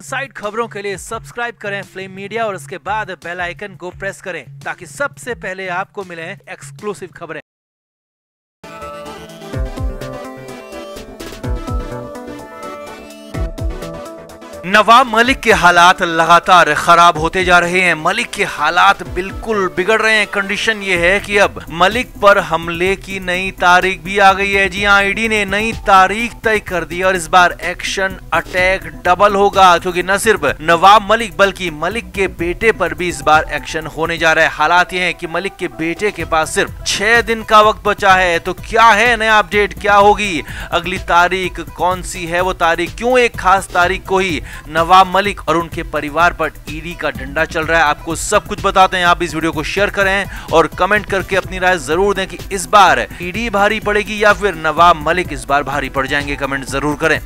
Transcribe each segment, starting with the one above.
Side खबरों के लिए सब्सक्राइब करें फ्लेम मीडिया और उसके बाद बेल आइकन को प्रेस करें ताकि सबसे पहले आपको मिले एक्सक्लूसिव खबरें। नवाब मलिक के हालात लगातार खराब होते जा रहे हैं। मलिक के हालात बिल्कुल बिगड़ रहे हैं। कंडीशन ये है कि अब मलिक पर हमले की नई तारीख भी आ गई है। जी हाँ ईडी ने नई तारीख तय कर दी और इस बार एक्शन अटैक डबल होगा, क्योंकि न सिर्फ़ नवाब मलिक बल्कि मलिक के बेटे पर भी इस बार एक्शन होने जा रहा है। हालात ये है की मलिक के बेटे के पास सिर्फ़ छह दिन का वक्त बचा है। तो क्या है नया अपडेट? क्या होगी? अगली तारीख कौन सी है? वो तारीख क्यों एक खास तारीख को ही नवाब मलिक और उनके परिवार पर ईडी का डंडा चल रहा है। आपको सब कुछ बताते हैं। आप इस वीडियो को शेयर करें और कमेंट करके अपनी राय ज़रूर दें कि इस बार ईडी भारी पड़ेगी या फिर नवाब मलिक इस बार भारी पड़ जाएँगे। कमेंट ज़रूर करें।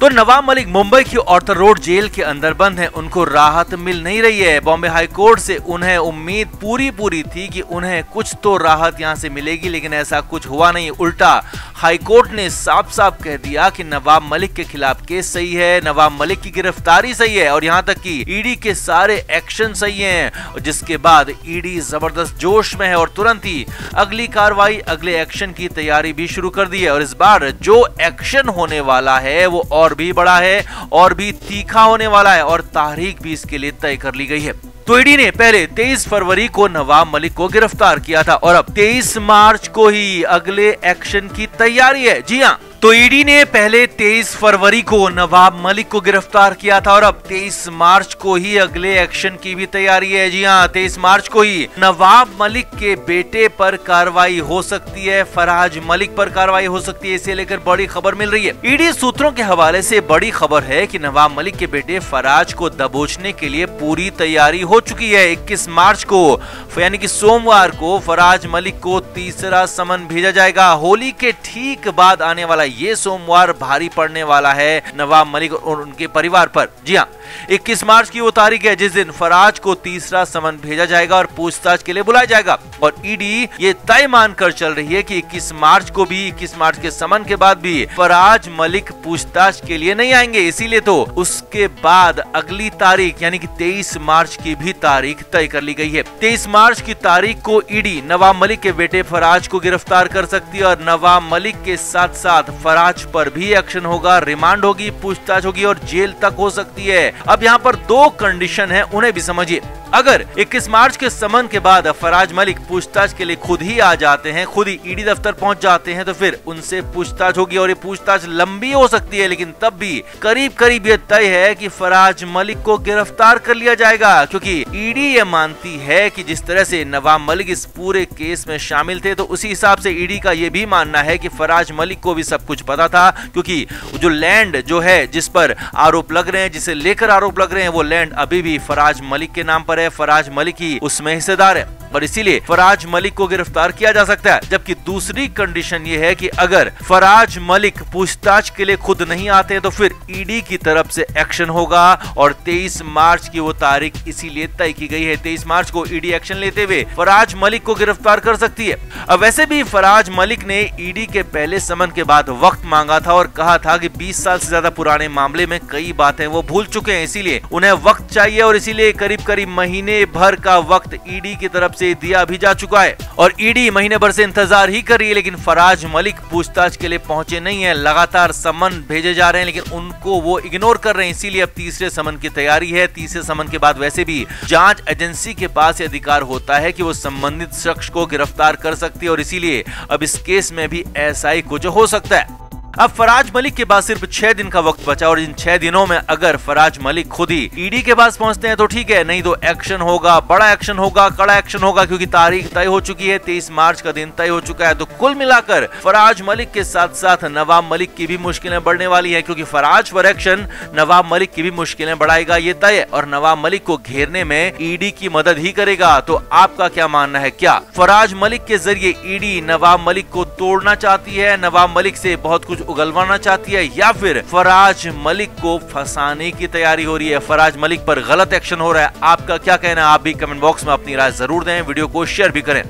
तो नवाब मलिक मुंबई की ऑर्थर रोड जेल के अंदर बंद हैं। उनको राहत मिल नहीं रही है। बॉम्बे हाई कोर्ट से उन्हें उम्मीद पूरी पूरी थी कि उन्हें कुछ तो राहत यहाँ से मिलेगी, लेकिन ऐसा कुछ हुआ नहीं। उल्टा हाईकोर्ट ने साफ़ साफ़ कह दिया कि नवाब मलिक के खिलाफ केस सही है, नवाब मलिक की गिरफ्तारी सही है और यहाँ तक कि ईडी के सारे एक्शन सही हैं और जिसके बाद ईडी ज़बरदस्त जोश में है और तुरंत ही अगली कार्रवाई, अगले एक्शन की तैयारी भी शुरू कर दी है और इस बार जो एक्शन होने वाला है, वो और भी बड़ा है और भी तीखा होने वाला है और तारीख भी इसके लिए तय कर ली गई है। तो ईडी ने पहले 23 फरवरी को नवाब मलिक को गिरफ़्तार किया था और अब 23 मार्च को ही अगले एक्शन की तैयारी है। जी हाँ तो ईडी ने पहले 23 फरवरी को नवाब मलिक को गिरफ़्तार किया था और अब 23 मार्च को ही अगले एक्शन की भी तैयारी है। जी हाँ 23 मार्च को ही नवाब मलिक के बेटे पर कार्रवाई हो सकती है, फराज मलिक पर कार्रवाई हो सकती है, इसे लेकर बड़ी खबर मिल रही है। ईडी सूत्रों के हवाले से बड़ी खबर है कि नवाब मलिक के बेटे फराज को दबोचने के लिए पूरी तैयारी हो चुकी है। इक्कीस मार्च को, यानी की सोमवार को, फराज मलिक को तीसरा समन भेजा जाएगा। होली के ठीक बाद आने वाला ये सोमवार भारी पड़ने वाला है नवाब मलिक और उनके परिवार पर। जी हाँ 21 मार्च की वो तारीख है, जिस दिन फराज को तीसरा समन भेजा जाएगा और पूछताछ के लिए बुलाया जाएगा। और ईडी ये तय मानकर चल रही है कि 21 मार्च को भी 21 मार्च के समन के बाद भी फराज मलिक पूछताछ के लिए नहीं आएँगे। इसीलिए तो उसके बाद अगली तारीख, यानी कि 23 मार्च की भी तारीख तय कर ली गई है। 23 मार्च की तारीख को ईडी नवाब मलिक के बेटे फराज को गिरफ़्तार कर सकती है और नवाब मलिक के साथ साथ फराज पर भी एक्शन होगा रिमांड होगी, पूछताछ होगी और जेल तक हो सकती है। अब यहाँ पर दो कंडीशन है, उन्हें भी समझिए। अगर 21 मार्च के समन के बाद फराज मलिक पूछताछ के लिए खुद ही आ जाते हैं, खुद ही ईडी दफ्तर पहुँच जाते हैं तो फिर उनसे पूछताछ होगी और ये पूछताछ लंबी हो सकती है, लेकिन तब भी करीब करीब ये तय है कि फराज मलिक को गिरफ़्तार कर लिया जाएगा, क्योंकि ईडी ये मानती है कि जिस तरह से नवाब मलिक इस पूरे केस में शामिल थे तो उसी हिसाब से ईडी का ये भी मानना है कि फराज मलिक को भी सब कुछ पता था, क्योंकि जो लैंड जो है, जिस पर आरोप लग रहे हैं, जिसे लेकर आरोप लग रहे हैं, वो लैंड अभी भी फराज मलिक के नाम पर है फराज मलिकी उसमें हिस्सेदार है। और इसीलिए फराज मलिक को गिरफ़्तार किया जा सकता है। जबकि दूसरी कंडीशन ये है कि अगर फराज मलिक पूछताछ के लिए खुद नहीं आते तो फिर ईडी की तरफ़ से एक्शन होगा और 23 मार्च की वो तारीख इसीलिए तय की गई है। 23 मार्च को ईडी एक्शन लेते हुए फराज मलिक को गिरफ़्तार कर सकती है। अब वैसे भी फराज मलिक ने ईडी के पहले समन के बाद वक्त मांगा था और कहा था कि 20 साल से ज़्यादा पुराने मामले में कई बातें वो भूल चुके हैं, इसीलिए उन्हें वक्त चाहिए और इसीलिए करीब करीब महीने भर का वक्त ईडी की तरफ़ से दिया भी जा चुका है और ईडी महीने भर से इंतज़ार ही कर रही है, लेकिन फराज मलिक पूछताछ के लिए पहुँचे नहीं है। लगातार समन भेजे जा रहे हैं, लेकिन उनको वो इग्नोर कर रहे हैं, इसीलिए अब तीसरे समन की तैयारी है। तीसरे समन के बाद वैसे भी जाँच एजेंसी के पास अधिकार होता है कि वो संबंधित शख्स को गिरफ़्तार कर सकती है, और इसीलिए अब इस केस में भी ही कुछ हो सकता है। अब फराज मलिक के पास सिर्फ़ छह दिन का वक्त बचा और इन छह दिनों में अगर फराज मलिक खुद ही ईडी के पास पहुँचते हैं तो ठीक है, नहीं तो एक्शन होगा, बड़ा एक्शन होगा, कड़ा एक्शन होगा, क्योंकि तारीख तय हो चुकी है, तेईस मार्च का दिन तय हो चुका है तो कुल मिलाकर फराज मलिक के साथ साथ नवाब मलिक की भी मुश्किलें बढ़ने वाली है, क्योंकि फराज पर एक्शन नवाब मलिक की भी मुश्किलें बढ़ाएगा ये तय, और नवाब मलिक को घेरने में ईडी की मदद ही करेगा तो आपका क्या मानना है? क्या फराज मलिक के ज़रिए ईडी नवाब मलिक को तोड़ना चाहती है? नवाब मलिक से बहुत कुछ उगलवाना चाहती है या फिर फराज मलिक को फंसाने की तैयारी हो रही है? फराज मलिक पर गलत एक्शन हो रहा है। आपका क्या कहना है? आप भी कमेंट बॉक्स में अपनी राय ज़रूर दें। वीडियो को शेयर भी करें।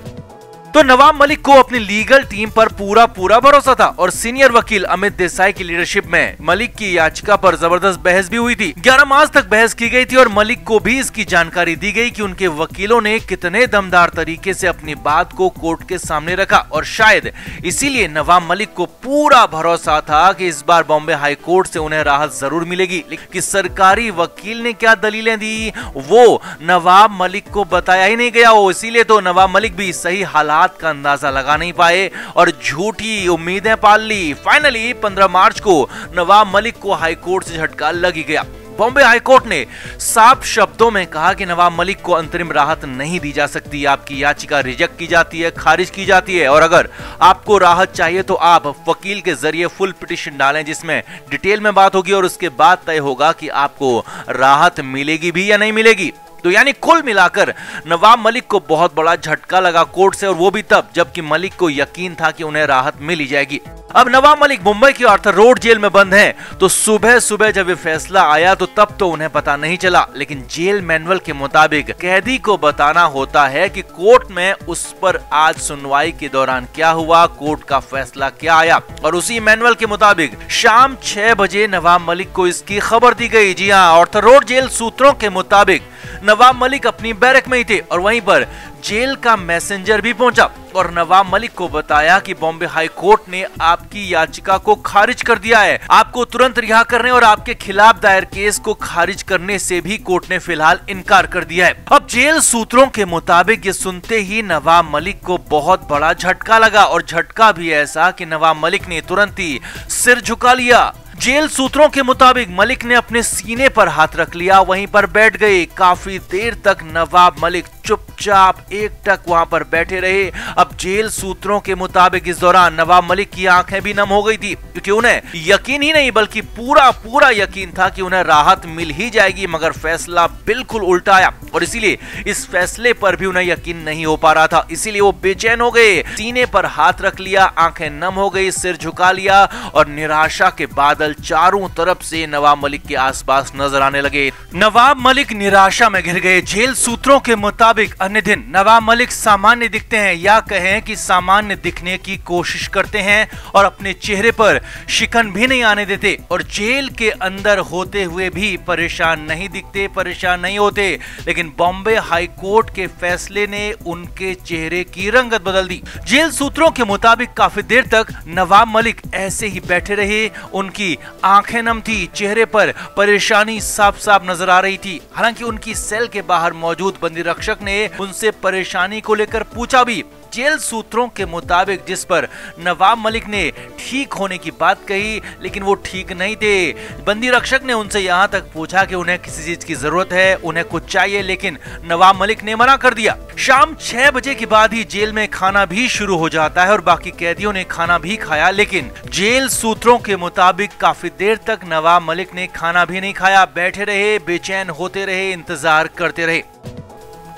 तो नवाब मलिक को अपनी लीगल टीम पर पूरा पूरा भरोसा था और सीनियर वकील अमित देसाई की लीडरशिप में मलिक की याचिका पर ज़बरदस्त बहस भी हुई थी। 11 मार्च तक बहस की गई थी और मलिक को भी इसकी जानकारी दी गई कि उनके वकीलों ने कितने दमदार तरीके से अपनी बात को कोर्ट के सामने रखा और शायद इसीलिए नवाब मलिक को पूरा भरोसा था कि इस बार बॉम्बे हाई कोर्ट उन्हें राहत ज़रूर मिलेगी। कि सरकारी वकील ने क्या दलीलें दी? वो नवाब मलिक को बताया ही नहीं गया हो, इसीलिए तो नवाब मलिक भी सही हालात हालात का अंदाज़ा लगा नहीं पाए और झूठी उम्मीदें पाल ली। फाइनली 15 मार्च को नवाब मलिक को हाईकोर्ट से झटका लग गया। बॉम्बे हाईकोर्ट ने साफ़ शब्दों में कहा कि नवाब मलिक को अंतरिम राहत नहीं दी जा सकती। आपकी याचिका रिजेक्ट की जाती है, खारिज की जाती है और अगर आपको राहत चाहिए तो आप वकील के ज़रिए फुल पिटिशन डालें, जिसमें डिटेल में बात होगी और उसके बाद तय होगा कि आपको राहत मिलेगी भी या नहीं मिलेगी। तो यानी कुल मिलाकर नवाब मलिक को बहुत बड़ा झटका लगा कोर्ट से और वो भी तब, जबकि मलिक को यकीन था कि उन्हें राहत मिली जाएगी। अब नवाब मलिक मुंबई की आर्थर रोड जेल में बंद हैं, तो सुबह सुबह जब ये फैसला आया तो तब तो उन्हें पता नहीं चला। लेकिन जेल मैनुअल के मुताबिक कैदी को बताना होता है कि कोर्ट में उस पर आज सुनवाई के दौरान क्या हुआ कोर्ट का फैसला क्या आया। और उसी मैनुअल के मुताबिक शाम छह बजे नवाब मलिक को इसकी खबर दी गई। जी हाँ आर्थर रोड जेल सूत्रों के मुताबिक नवाब मलिक अपनी बैरक में ही थे और वहीं पर जेल का मैसेंजर भी पहुँचा और नवाब मलिक को बताया कि बॉम्बे हाई कोर्ट ने आपकी याचिका को खारिज कर दिया है। आपको तुरंत रिहा करने और आपके खिलाफ दायर केस को खारिज करने से भी कोर्ट ने फ़िलहाल इनकार कर दिया है। अब जेल सूत्रों के मुताबिक ये सुनते ही नवाब मलिक को बहुत बड़ा झटका लगा और झटका भी ऐसा कि नवाब मलिक ने तुरंत ही सिर झुका लिया। जेल सूत्रों के मुताबिक मलिक ने अपने सीने पर हाथ रख लिया। वहीं पर बैठ गए काफ़ी देर तक नवाब मलिक चुपचाप एक टक वहाँ पर बैठे रहे। अब जेल सूत्रों के मुताबिक इस दौरान नवाब मलिक की आँखें भी नम हो गई थी, क्योंकि उन्हें यकीन ही नहीं, बल्कि पूरा पूरा यकीन था कि उन्हें राहत मिल ही जाएगी, मगर फैसला बिल्कुल उल्टा आया। और इसीलिए इस फैसले पर भी उन्हें यकीन नहीं हो पा रहा था। इसीलिए वो बेचैन हो गए। सीने पर हाथ रख लिया, आँखें नम हो गई, सिर झुका लिया और निराशा के बादल चारों तरफ़ से नवाब मलिक के आसपास नज़र आने लगे। नवाब मलिक निराशा में घिर गए। जेल सूत्रों के मुताबिक अन्य दिन नवाब मलिक सामान्य दिखते हैं या कहें कि सामान्य दिखने की कोशिश करते हैं और अपने चेहरे पर शिकन भी नहीं आने देते और जेल के अंदर होते हुए भी परेशान नहीं दिखते, परेशान नहीं होते। लेकिन बॉम्बे हाई कोर्ट के फैसले ने उनके चेहरे की रंगत बदल दी। जेल सूत्रों के मुताबिक काफ़ी देर तक नवाब मलिक ऐसे ही बैठे रहे। उनकी आँखें नम थी, चेहरे पर परेशानी साफ़ साफ़ नज़र आ रही थी। हालाँकि उनकी सेल के बाहर मौजूद बंदी रक्षक ने उनसे परेशानी को लेकर पूछा भी। जेल सूत्रों के मुताबिक, जिस पर नवाब मलिक ने ठीक होने की बात कही, लेकिन वो ठीक नहीं थे। बंदी रक्षक ने उनसे यहाँ तक पूछा कि उन्हें किसी चीज़ की ज़रूरत है, उन्हें कुछ चाहिए, लेकिन नवाब मलिक ने मना कर दिया। शाम छह बजे के बाद ही जेल में खाना भी शुरू हो जाता है और बाकी कैदियों ने खाना भी खाया, लेकिन जेल सूत्रों के मुताबिक काफ़ी देर तक नवाब मलिक ने खाना भी नहीं खाया। बैठे रहे, बेचैन होते रहे, इंतज़ार करते रहे।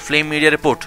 Flame media report.